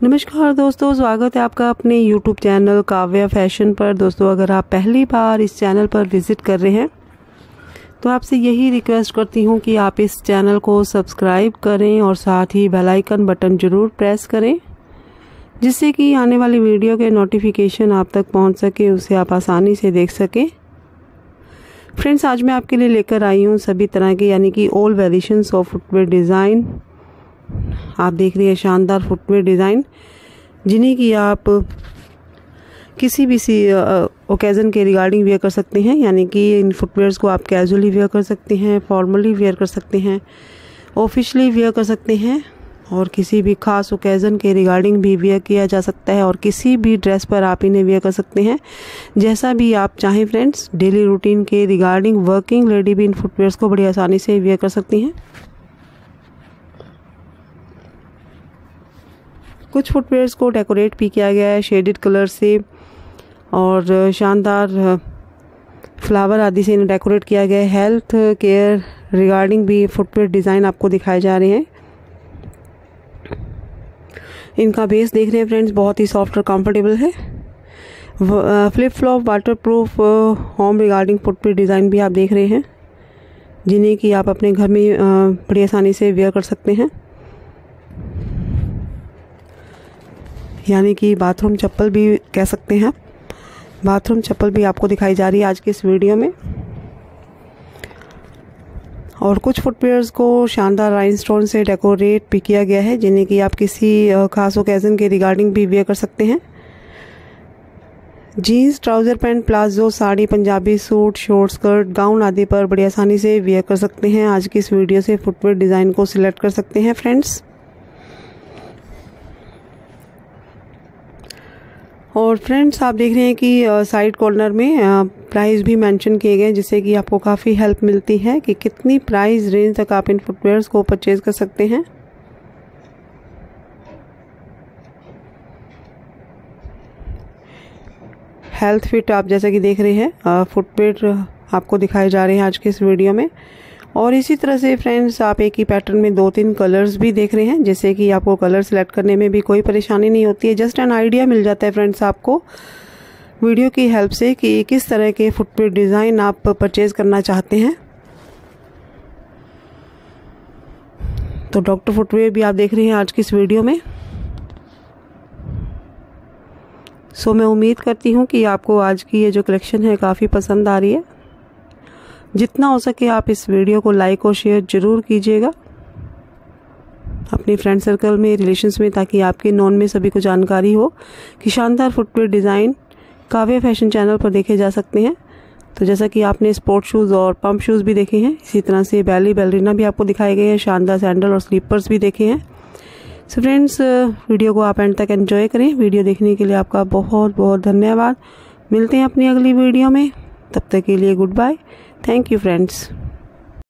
नमस्कार दोस्तों, स्वागत है आपका अपने YouTube चैनल काव्या फ़ैशन पर। दोस्तों, अगर आप पहली बार इस चैनल पर विज़िट कर रहे हैं तो आपसे यही रिक्वेस्ट करती हूँ कि आप इस चैनल को सब्सक्राइब करें और साथ ही बेल आइकन बटन ज़रूर प्रेस करें, जिससे कि आने वाली वीडियो के नोटिफिकेशन आप तक पहुँच सके, उसे आप आसानी से देख सकें। फ्रेंड्स आज मैं आपके लिए लेकर आई हूँ सभी तरह के, यानी कि old variations of footwear design आप देख रही है शानदार फुटवेयर डिज़ाइन, जिन्हें कि आप किसी भी सी ओकेज़न के रिगार्डिंग वेयर कर सकते हैं, यानी कि इन फुटवेयर्स को आप कैजुअली वेयर कर सकते हैं, फॉर्मली वेयर कर सकते हैं ऑफिशली वेयर कर सकते हैं, और किसी भी खास ओकेज़न के रिगार्डिंग भी वेयर किया जा सकता है, और किसी भी ड्रेस पर आप इन्हें वेयर कर सकते हैं। जैसा भी आप चाहें फ्रेंड्स, डेली रूटीन के रिगार्डिंग वर्किंग लेडी भी इन फुटवेयर्स को बड़ी आसानी से वेयर कर सकती हैं। कुछ फुटवेयर्स को डेकोरेट भी किया गया है शेडेड कलर से और शानदार फ्लावर आदि से इन्हें डेकोरेट किया गया है। हेल्थ केयर रिगार्डिंग भी फुटवेयर डिज़ाइन आपको दिखाए जा रहे हैं। इनका बेस देख रहे हैं फ्रेंड्स बहुत ही सॉफ्ट और कंफर्टेबल है। Flip flop water proof home regarding footwear design भी आप देख रहे हैं, जिन्हें कि आप अपने घर में बड़ी आसानी से वेयर कर सकते हैं। यानी कि बाथरूम चप्पल भी कह सकते हैं बाथरूम चप्पल भी आपको दिखाई जा रही है आज की इस वीडियो में। और कुछ फुटवेयर्स को शानदार राइन स्टोन से डेकोरेट भी किया गया है, जिन्हें कि आप किसी खास ओकेज़न के रिगार्डिंग भी वेयर कर सकते हैं। Jeans, trouser pant, palazzo, sari, Punjabi suit short skirt, gown आदि पर बड़ी आसानी से वेयर कर सकते हैं। आज की इस वीडियो से फुटवेयर डिज़ाइन को सिलेक्ट कर सकते हैं, फ्रेंड्स। और फ्रेंड्स आप देख रहे हैं कि साइड कॉर्नर में प्राइस भी मेंशन किए गए हैं, जिससे कि आपको काफ़ी हेल्प मिलती है कि कितनी प्राइस रेंज तक आप इन फुटवेयर्स को परचेज कर सकते हैं। हेल्थ फिट आप जैसा कि देख रहे हैं फुटवेयर आपको दिखाए जा रहे हैं आज के इस वीडियो में। और इसी तरह से फ्रेंड्स आप एक ही पैटर्न में दो तीन कलर्स भी देख रहे हैं जैसे कि आपको कलर सेलेक्ट करने में भी कोई परेशानी नहीं होती है। जस्ट एन आइडिया मिल जाता है फ्रेंड्स आपको वीडियो की हेल्प से कि किस तरह के फुटवेयर डिज़ाइन आप परचेज़ करना चाहते हैं। तो डॉक्टर फुटवेयर भी आप देख रहे हैं आज की इस वीडियो में। सो so, मैं उम्मीद करती हूँ कि आपको आज की ये जो कलेक्शन है काफ़ी पसंद आ रही है। जितना हो सके आप इस वीडियो को लाइक और शेयर ज़रूर कीजिएगा। अपने फ्रेंड सर्कल में रिलेशंस में, ताकि आपके नॉन में सभी को जानकारी हो कि शानदार footwear design Kavya fashion channel पर देखे जा सकते हैं। तो जैसा कि आपने स्पोर्ट शूज़ और पंप शूज़ भी देखे हैं, इसी तरह से बैली बैलरीना भी आपको दिखाए गए हैं, शानदार सैंडल और स्लीपर्स भी देखे हैं। सो so फ्रेंड्स वीडियो को आप एंड तक एंजॉय करें। वीडियो देखने के लिए आपका बहुत बहुत धन्यवाद। मिलते हैं अपनी अगली वीडियो में। तब तक के लिए good bye Thank you friends.